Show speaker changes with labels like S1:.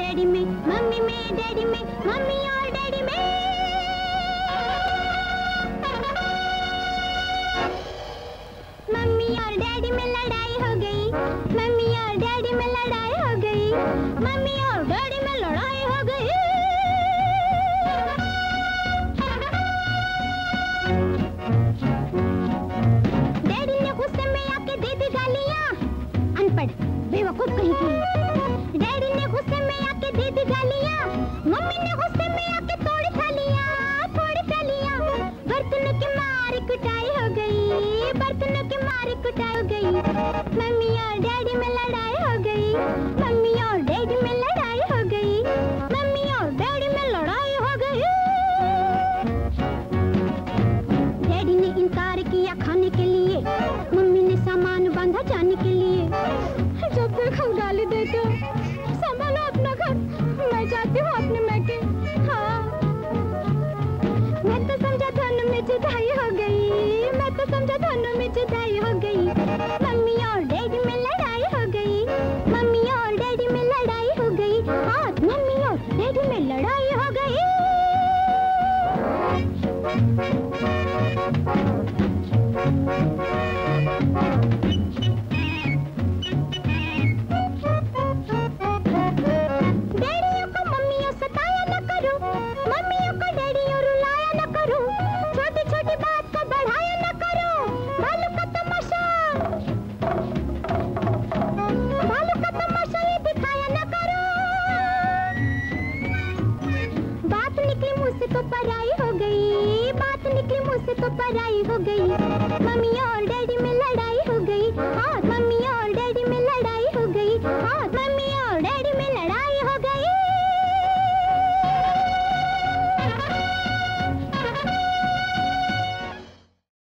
S1: Daddy में mummy में daddy में मम्मी और डैडी में मम्मी और डैडी में लड़ाई हो गई मम्मी और डैडी में लड़ाई हो गई मम्मी और डैडी में लड़ाई हो गई डैडी ने गुस्से में आके दे दी गालियाँ अनपढ़ बेवकूफ़ कहीं की डैडी ने गुस्से मम्मी ने गुस्से में आके तोड़ी थालियाँ तोड़ी थालियाँ बर्तनों की मार कुटाई हो गई, बर्तनों की मार कुटाई हो गई। मम्मी और डैडी में लड़ाई हो गई, मम्मी और डैडी में लड़ाई हो गई। मम्मी और डैडी में लड़ाई हो गई। डैडी ने इनकार किया खाने के लिए, मम्मी ने सामान बांधा जाने के लिए। जब देखो गाली देते मम्मी और डैडी में लड़ाई हो गई। तो पराई हो गई। मम्मी और डैडी में लड़ाई